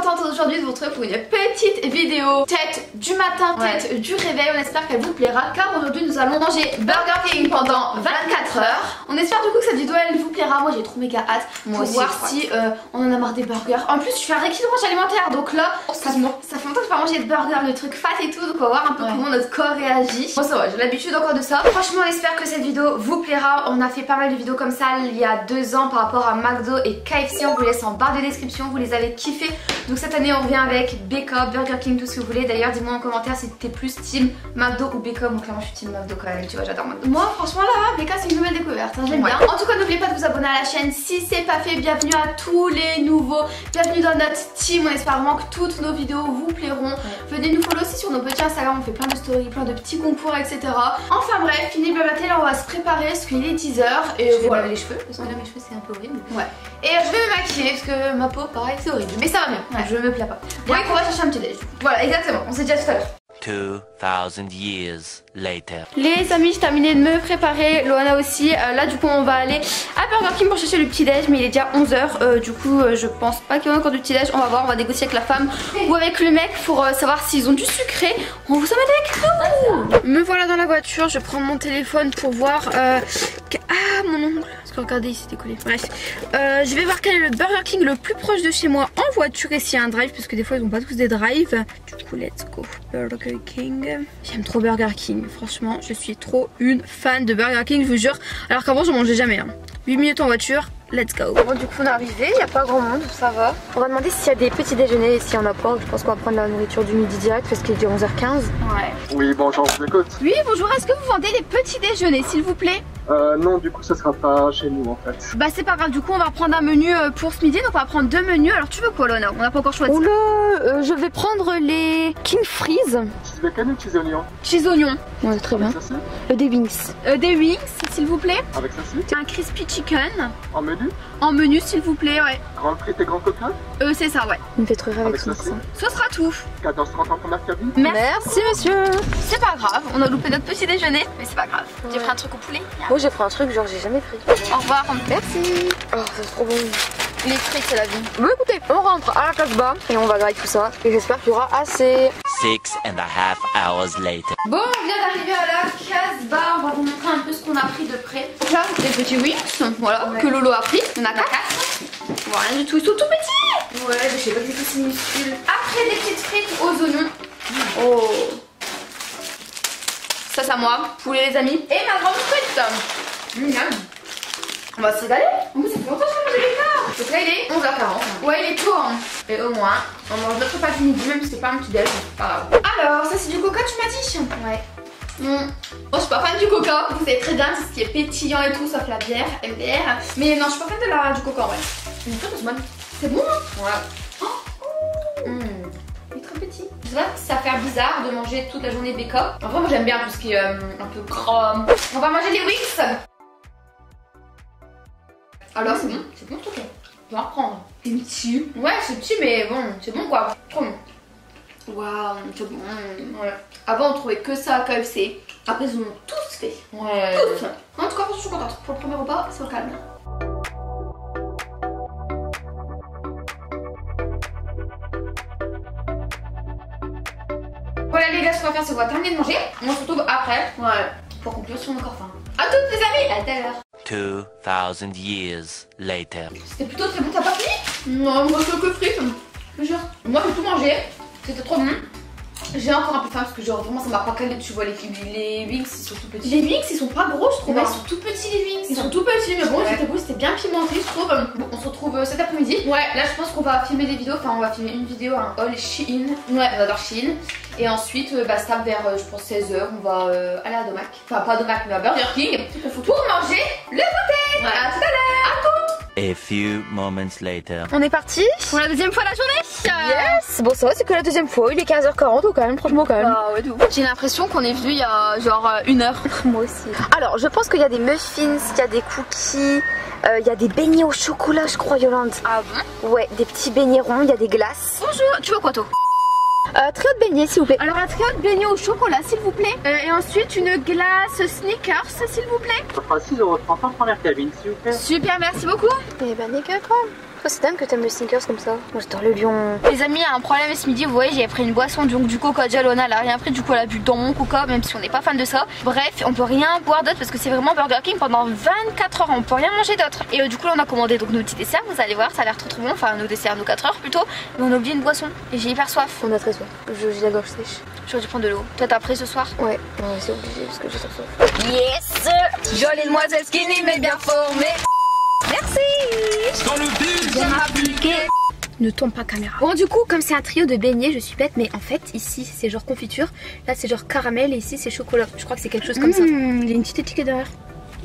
contente aujourd'hui de vous retrouver pour une petite vidéo tête du matin, tête du réveil. On espère qu'elle vous plaira car aujourd'hui nous allons manger Burger King pendant 24 heures. Espère du coup que cette vidéo elle vous plaira. Moi j'ai trop méga hâte Moi pour aussi, voir si euh, on en a marre des burgers. En plus je fais un rééquilibrage alimentaire donc là ça, ça fait longtemps que je pas mangé de burger, le truc fat et tout donc on va voir un peu Ouais. comment notre corps réagit. Bon ça va, j'ai l'habitude encore de ça. Franchement on espère que cette vidéo vous plaira. On a fait pas mal de vidéos comme ça il y a deux ans par rapport à McDo et KFC. On vous laisse en barre de description, vous les avez kiffés. Donc cette année on revient avec BK, Burger King, tout ce que vous voulez. D'ailleurs dis-moi en commentaire si t'es plus team McDo ou BK. Moi clairement je suis team McDo quand même, tu vois j'adore McDo. Moi franchement là BK c'est une nouvelle découverte, hein, j'aime Ouais. bien. En tout cas n'oubliez pas de vous abonner à la chaîne si c'est pas fait. Bienvenue à tous les nouveaux, bienvenue dans notre team. On espère vraiment que toutes nos vidéos vous plairont. Venez nous follow aussi sur nos petits Instagram, on fait plein de stories, plein de petits concours etc. Enfin bref, fini de blablater, là on va se préparer parce qu'il est 10h et Je vais me voilà. laver les cheveux parce que là mes cheveux c'est un peu horrible. Ouais. Et je vais me maquiller parce que ma peau, pareil, c'est horrible. Mais ça va mieux. Ouais. Je me plains pas. Bon, et qu'on va chercher un petit déj. Voilà, exactement. On s'est dit à tout à l'heure. 2,000 years later. Les amis, j'ai terminé de me préparer. Loana aussi. Euh, là, du coup, on va aller à Burger King pour chercher le petit déj. Mais il est déjà 11h. du coup, euh, je pense pas qu'il y ait encore du petit déj. On va voir. On va négocier avec la femme ou avec le mec pour euh, savoir s'ils ont du sucré. On vous emmène avec nous. Me voilà dans la voiture. Je prends mon téléphone pour voir. euh, Ah, mon ongle. Regardez, il s'est décollé. Bref. Euh, je vais voir quel est le Burger King le plus proche de chez moi en voiture et s'il y a un drive. Parce que des fois, ils ont pas tous des drives. Du coup, let's go. Burger King. J'aime trop Burger King. Franchement, je suis trop une fan de Burger King, je vous jure. Alors qu'avant, j'en mangeais jamais. hein. 8 minutes en voiture. Let's go. Bon, du coup, on est arrivé. Il n'y a pas grand monde. Ça va. On va demander s'il y a des petits déjeuners. Et s'il y en a pas, je pense qu'on va prendre la nourriture du midi direct parce qu'il est déjà 11h15. Ouais. Oui, bonjour, je vous écoute. Oui, bonjour. Est-ce que vous vendez des petits déjeuners, s'il vous plaît? Euh, non, du coup, ça sera pas chez nous en fait. Bah, c'est pas grave. Du coup, on va prendre un menu euh, pour ce midi. Donc, on va prendre deux menus. Alors, tu veux quoi, Lona? On n'a pas encore choisi. Oula, euh, je vais prendre les King Freeze. Cheese bacon ou cheese oignon Cheese oignon. Ouais, très bien. Avec Euh, des wings. Euh, des wings, s'il vous plaît. Avec sauce Un crispy chicken. En menu En menu, s'il vous plaît. Ouais. Grand frites et grand coca Euh, c'est ça, ouais. Il me fait trop rire avec Avec son accent. Ce sera tout. 14,30 en première cabine Merci. Merci monsieur. C'est pas grave, on a loupé notre petit déjeuner, mais c'est pas grave. J'ai pris un truc au poulet. Moi j'ai pris un truc genre j'ai jamais pris. Au revoir. Merci. Oh c'est trop bon. Les frites, c'est la vie. Bon écoutez, on rentre à la Casbah et on va grailler tout ça. Et j'espère qu'il y aura assez. Six and a half hours later. Bon, on vient d'arriver à la Casbah. On va vous montrer un peu ce qu'on a pris de près. Donc là, des petits wings, voilà, Ouais. que Lolo a pris. On a quatre. Voilà, rien du tout, ils sont tout petits. Ouais, mais je sais pas que c'est si minuscule. Après, des petites frites aux oignons. Oh. Ça, c'est à moi. Poulet, les amis. Et ma grande frite. Miam. On va se régaler. En plus, ça fait longtemps que j'ai mangé des. Donc là, il est 11h40. Ouais, il est tôt. Hein. Et au moins, on mange notre repas du midi, même si c'était pas un petit déj. c'est Pas grave. Alors, ça, c'est du coca, tu m'as dit Ouais. Bon, moi je suis pas fan du coca, vous savez très bien tout ce qui est pétillant et tout, sauf la bière, MDR. Mais non, je suis pas fan de la, du coca en vrai. Mais c'est bon. C'est hein Ouais. Oh. Mmh. Il est très petit. Je sais pas si ça faire bizarre de manger toute la journée BK. Enfin, moi j'aime bien tout ce qui est euh, un peu gras. On va manger des wings. Alors, c'est bon, c'est bon ce truc. Je vais en reprendre. C'est petit. Ouais, c'est petit, mais bon, c'est bon quoi. Trop bon. Waouh, c'est bon. Ouais. Avant, on trouvait que ça à KFC. Après, ils en ont tous fait. Ouais. Tous. En tout cas, je suis contente. Pour le premier repas, c'est au calme. Voilà les gars, ce qu'on va faire, c'est qu'on va terminer de manger. On se retrouve après. Ouais. Pour conclure si on a encore faim. A toutes les amis, à tout à l'heure. 2,000 years later. C'était plutôt très bon, t'as pas fini? Non, moi quelques frites. Je te jure. Moi j'ai tout mangé, c'était trop bon. J'ai encore un peu faim parce que genre vraiment ça m'a pas calé, tu vois les, les wings ils sont tout petits. Les wings ils sont pas gros je trouve. Ouais, ils sont tout petits les wings. Ils sont tout petits mais bon Ouais. c'était beau, c'était bien pimenté trouve. Bon on se retrouve euh, cet après-midi. Ouais là je pense qu'on va filmer des vidéos, enfin on va filmer une vidéo un haul Shein. Ouais on adore Shein. Et ensuite euh, bah ça vers euh, je pense 16h on va euh, aller à Domac. Enfin pas à Domac mais à Burger King pour manger le goûter. Ouais. À tout à l'heure. A few moments later. On est parti. Pour la deuxième fois de la journée. Yes. Bon ça va c'est que la deuxième fois. Il est 15h40 ou quand même franchement quand même. Ah ouais. J'ai l'impression qu'on est venu il y a genre euh, une heure. Moi aussi. Alors je pense qu'il y a des muffins, il y a des cookies, euh, il y a des beignets au chocolat je crois Yolande. Ah bon? Ouais des petits beignets ronds, il y a des glaces. Bonjour, tu veux quoi toi? Euh, trio de beignets s'il vous plaît. Alors un trio de beignets au chocolat s'il vous plaît. Euh, et ensuite une glace sneakers s'il vous plaît. Ça fera 6,30 en première cabine, s'il vous plaît. Super, merci beaucoup. Eh ben nickel quoi. Toi, c'est dingue que t'aimes le sneakers comme ça. Moi, j'adore le lion. Les amis, il y a un problème ce midi. Vous voyez, j'ai pris une boisson, donc du coca. Déjà, Lona, elle a rien pris. Du coup, elle a bu dans mon coca, même si on n'est pas fan de ça. Bref, on peut rien boire d'autre parce que c'est vraiment Burger King pendant 24 heures. On peut rien manger d'autre. Et euh, du coup, là, on a commandé donc nos petits desserts. Vous allez voir, ça a l'air trop trop bon. Enfin, nos desserts, nos 4 heures plutôt. Mais on a oublié une boisson. Et j'ai hyper soif. On a très soif. J'ai la gorge sèche. J'aurais dû prendre de l'eau. Toi, t'as pris ce soir? Ouais, ouais c'est obligé parce que j'ai très soif. Yes Jolie demoiselle skinny mais bien formée. Ne tombe pas caméra. Bon du coup comme c'est un trio de beignets je suis bête mais en fait ici c'est genre confiture, là c'est genre caramel et ici c'est chocolat. Je crois que c'est quelque chose comme ça. Mmh, Il y a une petite étiquette derrière.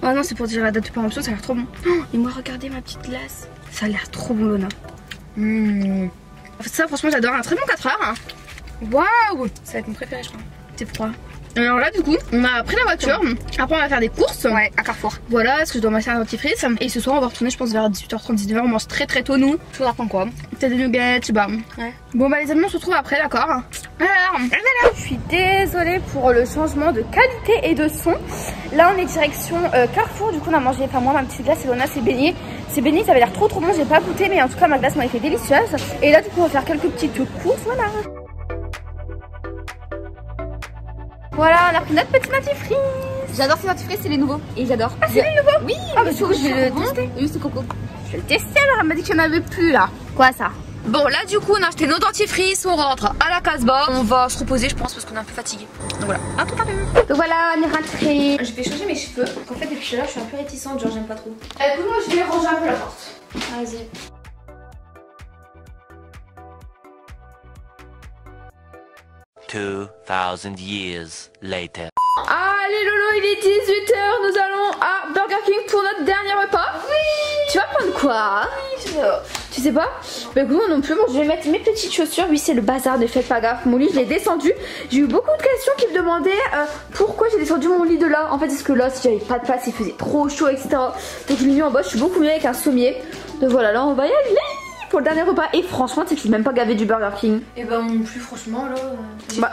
Ah non, c'est pour dire la date de péremption, ça a l'air trop bon. Oh, et moi, regardez ma petite glace. Ça a l'air trop bon, Lona. Mmh. Ça, franchement, j'adore. Un très bon 4 heures. hein. Waouh Ça va être mon préféré, je crois. C'est froid. Alors là, du coup, on a pris la voiture. Après, on va faire des courses. Ouais, à Carrefour. Voilà, parce que je dois m'acheter un dentifrice. Et ce soir, on va retourner, je pense, vers 18h30, 19h. On mange très très tôt, nous. Tu voudras prendre quoi Peut-être des nuggets, tu vois. Ouais. Bon, bah, les amis, on se retrouve après, d'accord? Alors, je suis désolée pour le changement de qualité et de son. Là, on est direction euh, Carrefour. Du coup, on a mangé, enfin, moi, ma petite glace, et Lona, c'est beignet. C'est beignet, ça avait l'air trop trop bon. J'ai pas goûté, mais en tout cas, ma glace m'a été délicieuse. Et là, du coup, on va faire quelques petites courses. Voilà. Voilà, on a pris notre petit dentifrice. J'adore ces dentifrices, c'est les nouveaux. Et j'adore. Ah, c'est les nouveaux Oui, Ah, bah, du coup, je vais le tester. Oui, c'est coco. Je vais le tester alors, elle m'a dit qu'il n'y en avait plus là. Quoi ça? Bon, là du coup, on a acheté nos dentifrices, on rentre à la Casbah. On va se reposer, je pense, parce qu'on est un peu fatigué. Donc voilà, à tout à l'heure. Donc voilà, on est rentré. Je vais changer mes cheveux. En fait, depuis tout à l'heure, je suis un peu réticente, genre j'aime pas trop. Euh, écoute, moi, je vais ranger un peu la porte. Vas-y. Two thousand years later. Allez Lolo, il est 18h, nous allons à Burger King pour notre dernier repas. Oui Tu vas prendre quoi? Oui, je sais pas. Tu sais pas? Bah écoute, moi non plus, bon, je vais mettre mes petites chaussures. Oui, c'est le bazar, ne faites pas gaffe. Mon lit, je l'ai descendu. J'ai eu beaucoup de questions qui me demandaient euh, pourquoi j'ai descendu mon lit de là? En fait, est-ce que là, si j'avais pas de place, il faisait trop chaud, etc. Donc je l'ai mis en bas, je suis beaucoup mieux avec un sommier. Donc voilà, là, on va y aller pour le dernier repas. Et franchement, tu sais que je suis même pas gavée du Burger King. Et ben non plus franchement là. Bah,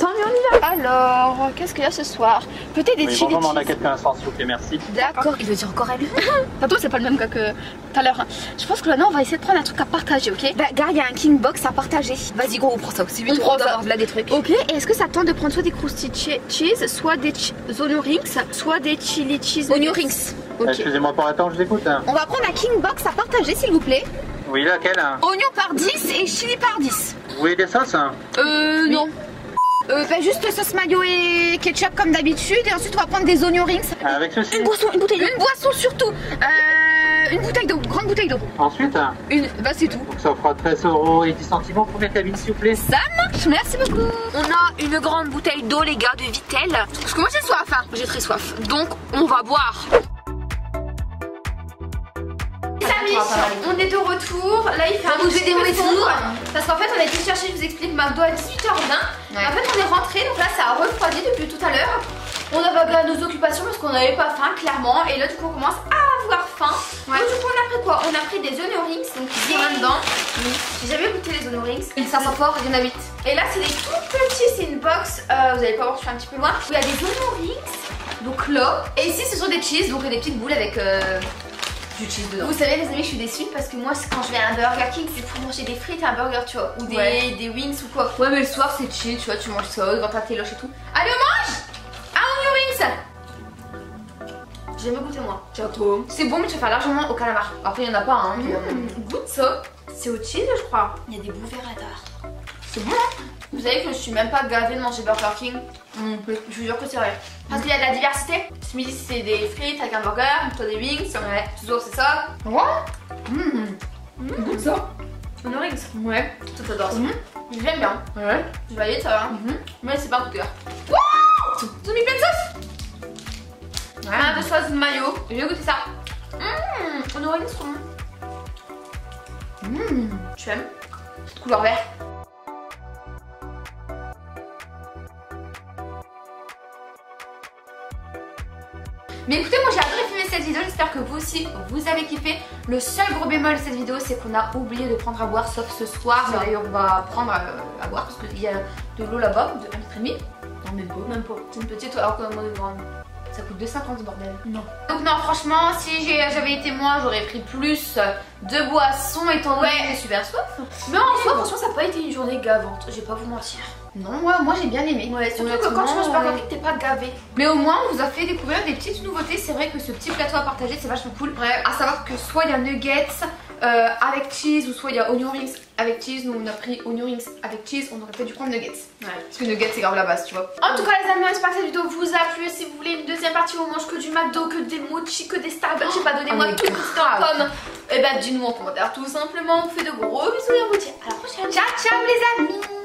tant mieux, on y va. Alors, qu'est-ce qu'il y a ce soir Peut-être des Oui, chili bonjour, on en a cheese. quelques instants, s'il vous plaît, merci. D'accord, il veut dire encore elle. Tantôt, c'est pas le même cas que tout à l'heure. hein. Je pense que là, non, on va essayer de prendre un truc à partager, ok Bah, gars, il y a un King Box à partager. Vas-y, gros, on prend ça. C'est 8 prend ça. là des trucs. Ok, et est-ce que ça tente de prendre soit des croustilles che- cheese, soit des ch- onion rings, soit des chili cheese Onion rings. Euh, Ok. Excusez-moi pour attendre, je vous écoute. hein. On va prendre un King Box à partager, s'il vous plaît. Oui, laquelle hein Oignon par 10 et chili par 10. Vous voulez des sauces hein Euh, non. Euh, bah, juste sauce mayo et ketchup comme d'habitude. Et ensuite, on va prendre des oignons rings. Avec ceci Une boisson, une bouteille d'eau. Une boisson surtout. Euh, une bouteille d'eau, grande bouteille d'eau. Ensuite, hein, Une, bah c'est tout. donc ça fera 13 euros et 10 centimes pour mes cabines, s'il vous plaît. Ça marche, merci beaucoup. On a une grande bouteille d'eau, les gars, de Vitel. Parce que moi j'ai soif, hein. J'ai très soif. Donc, on va boire. On est de retour. Là, il fait un petit peu sombre. Parce qu'en fait, on a été chercher, je vous explique, McDo à 18h20. En fait, on est rentré, donc là, ça a refroidi depuis tout à l'heure. On avait à nos occupations parce qu'on n'avait pas faim, clairement. Et là, du coup, on commence à avoir faim. Donc, du coup, on a pris quoi? On a pris des onion rings, donc qui sont là-dedans. J'ai jamais goûté les onion rings. Ça sent fort, il y en a 8. Et là, c'est des tout petits, c'est une box. euh, vous allez pas voir, je suis un petit peu loin. Il y a des onion rings. Donc là. Et ici, ce sont des cheese, donc des petites boules avec euh, du cheese dedans. Vous savez, les amis, je suis déçue parce que moi, quand je vais à un Burger King, c'est pour manger des frites et un burger, tu vois. Ou des, Ouais. des wings ou quoi. Ouais, mais le soir, c'est chill, tu vois, tu manges ça devant ta téloche et tout. Allez, on mange Un onion rings J'ai jamais goûté, moi. Ciao. C'est bon, mais tu vas faire largement au calamar. Après il y en a pas hein. Mmh, goûte ça. C'est au cheese, je crois. Il y a des bouffées radar. C'est bon, hein? Vous savez que je suis même pas gavée de manger Burger King. Mmh. Je vous jure que c'est vrai. Parce qu'il y a de la diversité. Ce midi, c'est des frites avec un burger, toi des wings. Ouais. Toujours, c'est ça. Ouais. Mmh. Goûte ça. Rings. Ouais. Toi, t'adores ça. J'aime bien. Ouais. Je vais aller, ça va. Mhm. Mais c'est pas un coup de cœur. Wouh mis plein de sauce. Un de sauce mayo. Je vais goûter ça. Mmh. Rings. Mmh. Tu aimes? Cette couleur vert. Mais écoutez, moi j'ai adoré filmer cette vidéo, j'espère que vous aussi vous avez kiffé. Le seul gros bémol de cette vidéo, c'est qu'on a oublié de prendre à boire, sauf ce soir. D'ailleurs, on va prendre euh, à boire parce qu'il y a de l'eau là-bas, de 1,5 litre. Non même pas. Même pas, c'est une petite alors qu'on a une grande. Ça coûte 2,50 ce bordel. Non. Donc non, franchement, si j'avais été moi, j'aurais pris plus de boissons étant donné que j'ai super soif. Mais en soi, franchement, ça n'a pas été une journée gavante, je vais pas vous mentir. Non, ouais, moi j'ai bien aimé. Ouais, surtout que quand tu manges Burger King, t'es pas gavé. Mais au moins, on vous a fait découvrir des petites nouveautés. C'est vrai que ce petit plateau à partager, c'est vachement cool. Ouais. À savoir que soit il y a nuggets euh, avec cheese ou soit il y a onion rings avec cheese. Nous, on a pris onion rings avec cheese. On aurait peut-être dû prendre nuggets. Ouais. Parce que nuggets, c'est grave la base, tu vois. En tout cas les amis, j'espère que cette vidéo vous a plu. Si vous voulez une deuxième partie où on mange que du McDo, que des mochi, que des Starbucks, je sais pas, donnez-moi Ah, mais tout ce comme. Et bah dis-nous en commentaire tout simplement. On vous fait de gros bisous et on vous dit à la prochaine. Ciao, ciao les amis